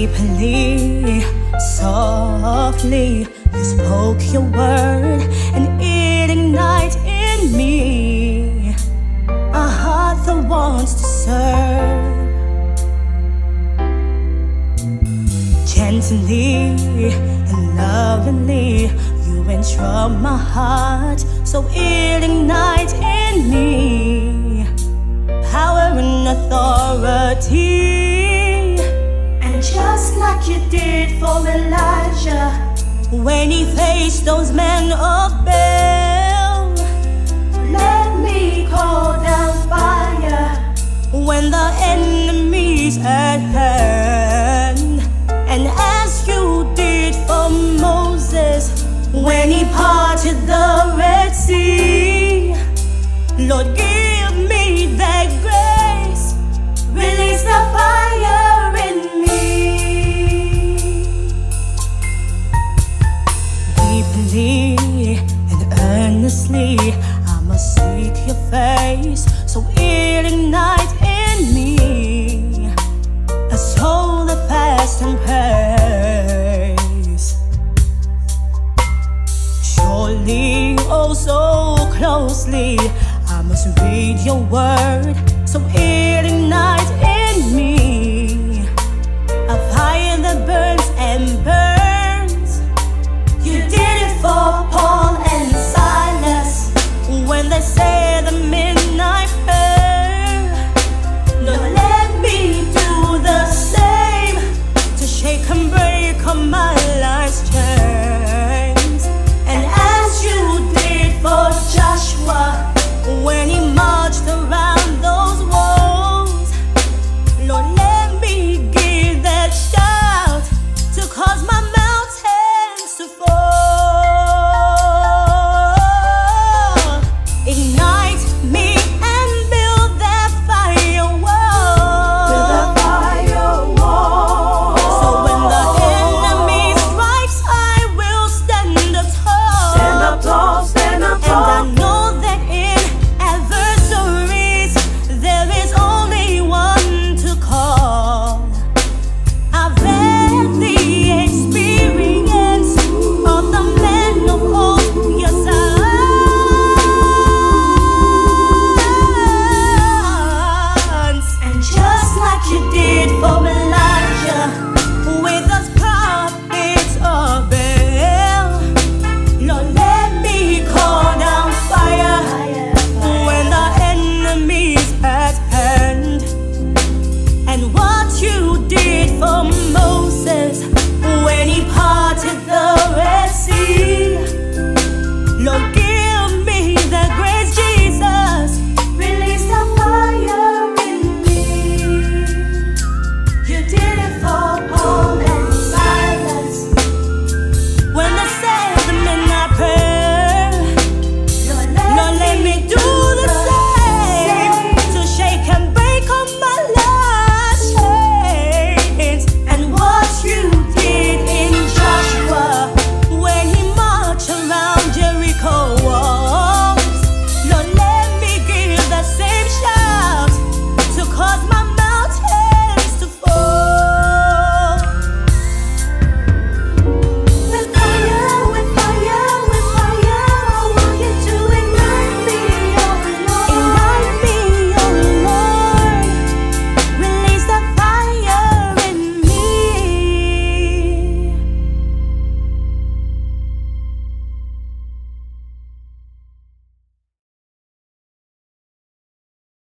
Deeply, softly, you spoke your word and it ignited in me a heart that wants to serve. Gently and lovingly, you enter my heart, so it ignites in me power and authority. Just like you did for Elijah, when he faced those men of Baal, let me call down fire. When the enemy's at hand. And as you did for Moses. When he parted the Red Sea, Lord, give me that grace, release the fire Deeply and earnestly, I must seek your face, so it ignites in me a soul that fasts and prays. Surely, oh so closely, I must read your word, so it ignites in me you did.